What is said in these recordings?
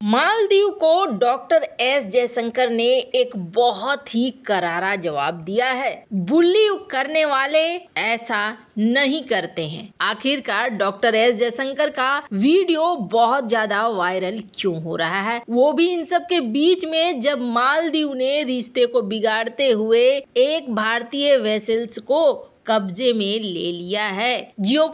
मालदीव को doctor S Jaishankar ने एक बहुत ही करारा जवाब दिया है। बुल्ली करने वाले ऐसा नहीं करते हैं। आखिरकार डॉक्टर एस जयशंकर का वीडियो बहुत ज़्यादा वायरल क्यों हो रहा है? वो भी इन सब के बीच में जब मालदीव ने रिश्ते को बिगाड़ते हुए एक भारतीय वेसल्स को कब्जे में ले लिया है। जियो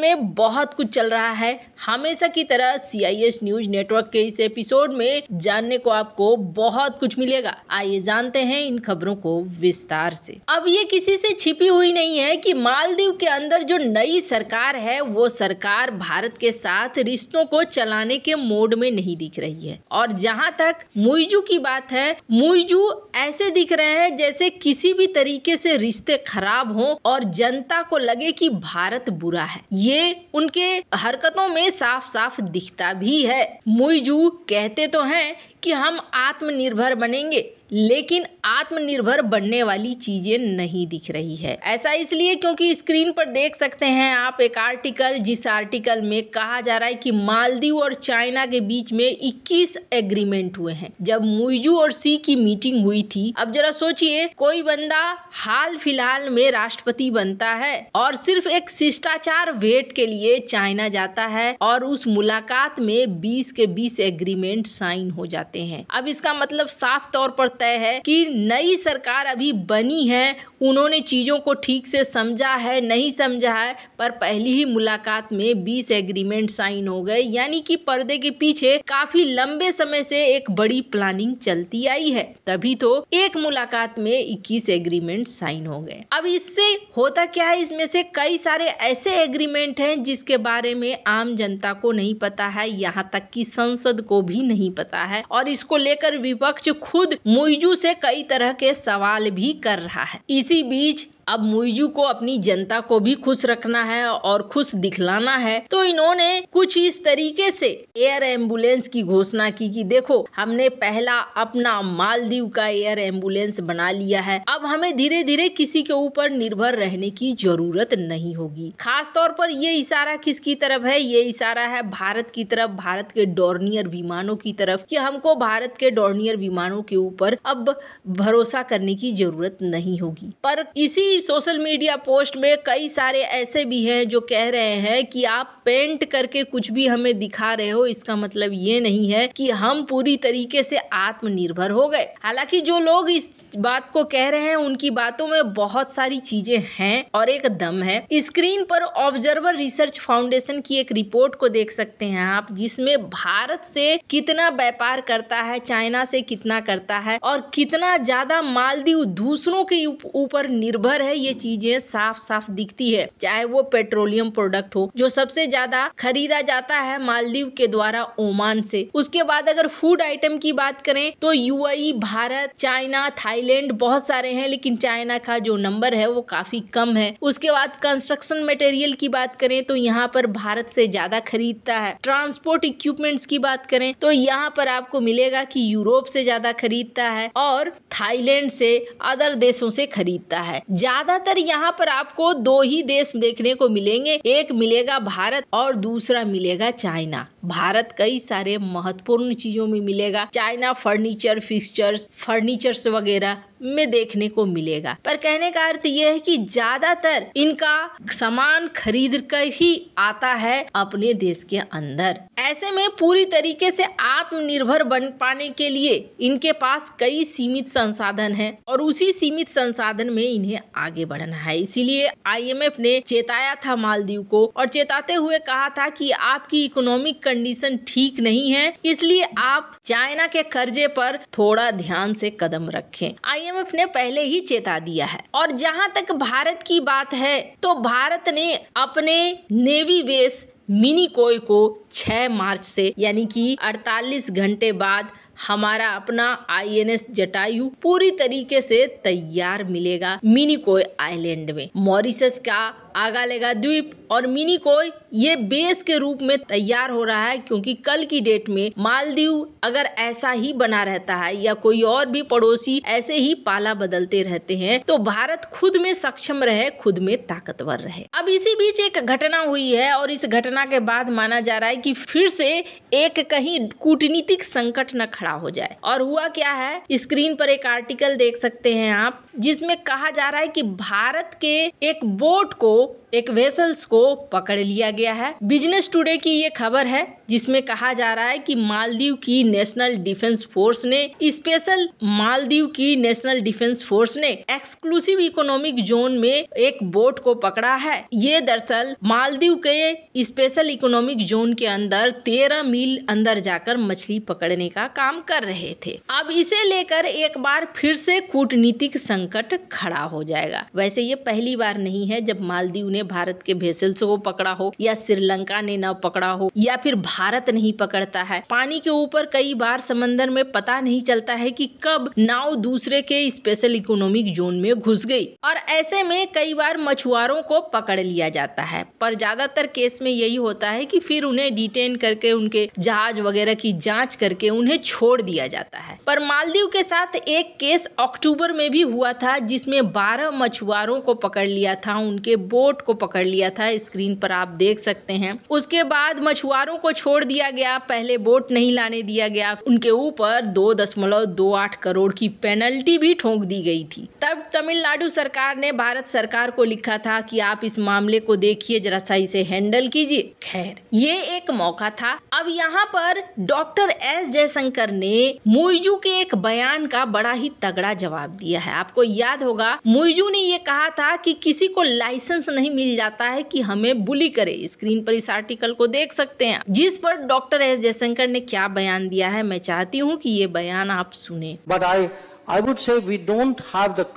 में बहुत कुछ चल रहा है। हमेशा की तरह C I S news network के इस एपिसोड में जानने को आपको बहुत कुछ मिलेगा। आइए जानते हैं इन खबरों को विस्तार से। अब ये किसी से छिपी हुई नहीं है कि मालदीव के अंदर जो नई सरकार है, वो सरकार भारत के साथ रिश्तों को चलाने के मोड में नहीं दिख रही है। और जहाँ तक मुइजू की बात है, मुइजू ऐसे दिख रहे हैं जैसे किसी भी तरीके से रिश्ते खराब हों और और जनता को लगे कि भारत बुरा है। ये उनके हरकतों में साफ़ साफ़ दिखता भी है। मुईजू कहते तो हैं कि हम आत्मनिर्भर बनेंगे। लेकिन आत्मनिर्भर बनने वाली चीज़ें नहीं दिख रही है। ऐसा इसलिए क्योंकि स्क्रीन पर देख सकते हैं आप एक आर्टिकल, जिस आर्टिकल में कहा जा रहा है कि मालदीव और चाइना के बीच में 21 एग्रीमेंट हुए हैं। जब मुइजू और सी की मीटिंग हुई थी, अब जरा सोचिए, कोई बंदा हाल फ़िलहाल में राष्ट्रपति बनता है और सिर्फ़ एक शिष्टाचार भेंट के लिए चाइना जाता है और उस मुलाकात में बीस के बीस एग्रीमेंट साइन हो जाते हैं। अब इसका मतलब साफ़ तौर पर तय है कि नई सरकार अभी बनी है, उन्होंने चीज़ों को ठीक से समझा है, नहीं समझा है, पर पहली ही मुलाकात में 20 एग्रीमेंट साइन हो गए, यानी कि पर्दे के पीछे काफ़ी लंबे समय से एक बड़ी प्लानिंग चलती आई है। तभी तो एक मुलाकात में 21 एग्रीमेंट साइन हो गए। अब इससे होता क्या है, इसमें से कई सारे ऐसे एग्रीमेंट हैं, जिसके बारे में आम जनता को नहीं पता है, यहाँ तक कि संसद को भी नहीं पता है, और इसको लेकर विपक्ष खुद मुइजू से कई तरह के सवाल भी कर रहा है। इसी बीच अब मुइजू को अपनी जनता को भी खुश रखना है और खुश दिखलाना है। तो इन्होंने कुछ इस तरीके से एयर एंबुलेंस की घोषणा की कि देखो, हमने पहला अपना मालदीव का एयर एंबुलेंस बना लिया है। अब हमें धीरे धीरे किसी के ऊपर निर्भर रहने की ज़रूरत नहीं होगी। खास तौर पर ये इशारा किसकी तरफ़ है? ये इशारा है भारत की तरफ़, भारत के डोर्नियर विमानों की तरफ़ कि हमको भारत के डोर्नियर विमानों के ऊपर अब भरोसा करने की ज़रूरत नहीं होगी। पर इसी सोशल मीडिया पोस्ट में कई सारे ऐसे भी हैं जो कह रहे हैं कि आप पेंट करके कुछ भी हमें दिखा रहे हो, इसका मतलब ये नहीं है कि हम पूरी तरीके से आत्मनिर्भर हो गए। हालाँकि जो लोग इस बात को कह रहे हैं, उनकी बातों में बहुत सारी चीज़ें हैं और एक दम है। स्क्रीन पर ऑब्जर्वर रिसर्च फाउंडेशन की एक रिपोर्ट को देख सकते हैं आप, जिसमें भारत से कितना व्यापार करता है, चाइना से कितना करता है और कितना ज़्यादा मालदीव दूसरों के ऊपर निर्भर है, ये चीज़ें साफ़ साफ़ दिखती है। चाहे वो पेट्रोलियम प्रोडक्ट हो, जो सबसे ज़्यादा खरीदा जाता है मालदीव के द्वारा ओमान से। उसके बाद अगर फ़ूड आइटम की बात करें तो यूएई, भारत, चाइना, थाईलैंड बहुत सारे हैं, लेकिन चाइना का जो नंबर है, वो काफ़ी कम है। उसके बाद कंस्ट्रक्शन मटेरियल की बात करें तो यहाँ पर भारत से ज़्यादा खरीदता है। ट्रांसपोर्ट इक्विपमेंट्स की बात करें तो यहाँ पर आपको मिलेगा कि यूरोप से ज़्यादा खरीदता है और थाईलैंड से, अदर देशों से खरीदता है। ज़्यादातर यहाँ पर आपको दो ही देश देखने को मिलेंगे। एक मिलेगा भारत और दूसरा मिलेगा चाइना। भारत कई सारे महत्वपूर्ण चीज़ों में मिलेगा। चाइना फर्नीचर, फिक्सचर्स, फर्नीचर्स वगैरह में देखने को मिलेगा। पर कहने का अर्थ यह है कि ज़्यादातर इनका सामान खरीद कर ही आता है अपने देश के अंदर। ऐसे में पूरी तरीके से आत्मनिर्भर बन पाने के लिए इनके पास कई सीमित संसाधन है और उसी सीमित संसाधन में इन्हें आगे बढ़ना है। इसीलिए आईएमएफ ने चेताया था मालदीव को और चेताते हुए कहा था कि आपकी इकोनॉमिक कंडीशन ठीक नहीं है, इसलिए आप चाइना के कर्जे पर थोड़ा ध्यान से कदम रखें। आई आईएमएफ ने पहले ही चेता दिया है। और जहाँ तक भारत की बात है तो भारत ने अपने नेवी बेस मिनी कोय को 6 मार्च से, यानी कि 48 घंटे बाद हमारा अपना आईएनएस जटायु पूरी तरीके से तैयार मिलेगा मिनीकोय आइलैंड में। मॉरिशस का आगालेगा द्वीप और मिनीकोय ये बेस के रूप में तैयार हो रहा है क्योंकि कल की डेट में मालदीव अगर ऐसा ही बना रहता है या कोई और भी पड़ोसी ऐसे ही पाला बदलते रहते हैं तो भारत खुद में सक्षम रहे, खुद में ताकतवर रहे। अब इसी बीच एक घटना हुई है और इस घटना के बाद माना जा रहा है कि फिर से एक कहीं कूटनीतिक संकट न खड़ा हो जाए। और हुआ क्या है? स्क्रीन पर एक आर्टिकल देख सकते हैं आप, जिसमें कहा जा रहा है कि भारत के एक बोट को, एक वेसल्स को पकड़ लिया गया है। बिज़नेस टुडे की ये खबर है, जिसमें कहा जा रहा है कि मालदीव की नेशनल डिफेंस फोर्स ने, स्पेशल मालदीव की नेशनल डिफेंस फोर्स ने एक्सक्लूसिव इकोनॉमिक जोन में एक बोट को पकड़ा है। ये दरअसल मालदीव के स्पेशल इकोनॉमिक जोन के अंदर तेरह मील अंदर जाकर मछली पकड़ने का काम कर रहे थे। अब इसे लेकर एक बार फिर से कूटनीतिक संकट खड़ा हो जाएगा। वैसे ये पहली बार नहीं है जब मालदीव ने भारत के भेसल्स को पकड़ा हो, या श्रीलंका ने न पकड़ा हो, या फिर भारत नहीं पकड़ता है। पानी के ऊपर कई बार समंदर में पता नहीं चलता है कि कब नाव दूसरे के स्पेशल इकोनॉमिक जोन में घुस गई। और ऐसे में कई बार मछुआरों को पकड़ लिया जाता है। पर ज़्यादातर केस में यही होता है कि फिर उन्हें डिटेन करके, उनके जहाज़ वगैरह की जाँच करके उन्हें छोड़ दिया जाता है। पर मालदीव के साथ एक केस अक्टूबर में भी हुआ था, जिसमें 12 मछुआरों को पकड़ लिया था, उनके बोट को पकड़ लिया था, स्क्रीन पर आप देख सकते हैं। उसके बाद मछुआरों को छोड़ दिया गया, पहले बोट नहीं लाने दिया गया। उनके ऊपर दो दशमलव दो आठ करोड़ की पेनल्टी भी ठोक दी गई थी। तब तमिलनाडु सरकार ने भारत सरकार को लिखा था कि आप इस मामले को देखिए, जरा सा इसे हैंडल कीजिए। खैर, ये एक मौका था। अब यहाँ पर डॉक्टर एस जयशंकर ने मुइजू के एक बयान का बड़ा ही तगड़ा जवाब दिया है। आपको याद होगा मुइजू ने ये कहा था कि किसी को लाइसेंस नहीं मिल जाता है कि हमें बुली करे। स्क्रीन पर इस आर्टिकल को देख सकते हैं। जिस पर डॉक्टर एस जयशंकर ने क्या बयान दिया है मैं चाहती हूँ की ये बयान आप सुने। But I I would say we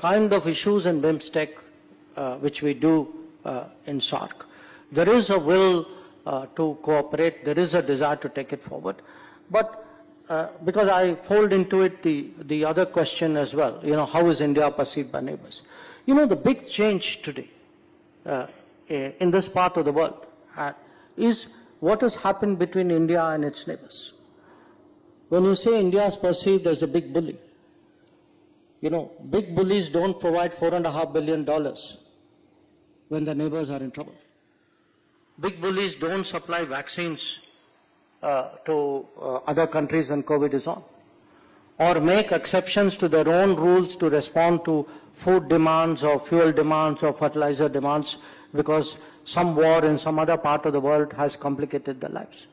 kind of issues in BIMSTEC uh, which we do uh, in SARC. There is a will uh, to cooperate, there is a desire to take it forward. But uh, because I fold into it the, the other question as well, you know, how is India perceived by neighbors? You know, the big change today uh, in this part of the world uh, is what has happened between India and its neighbors. When you say India is perceived as a big bully, you know, big bullies don't provide four and a half billion dollars when the neighbors are in trouble. Big bullies don't supply vaccines to uh, other countries when COVID is on. Or make exceptions to their own rules to respond to food demands or fuel demands or fertilizer demands because some war in some other part of the world has complicated their lives.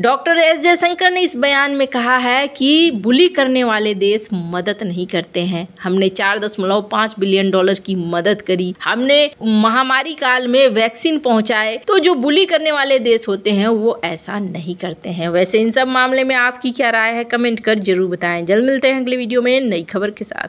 Doctor S Jaishankar ने इस बयान में कहा है कि बुली करने वाले देश मदद नहीं करते हैं। हमने चार दशमलव पाँच बिलियन डॉलर की मदद करी। हमने महामारी काल में वैक्सीन पहुँचाए। तो जो बुली करने वाले देश होते हैं, वो ऐसा नहीं करते हैं। वैसे इन सब मामले में आपकी क्या राय है? कमेंट कर ज़रूर बताएँ। जल्द मिलते हैं अगले वीडियो में नई खबर के साथ।